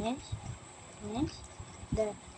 Mexe, mexe, dá.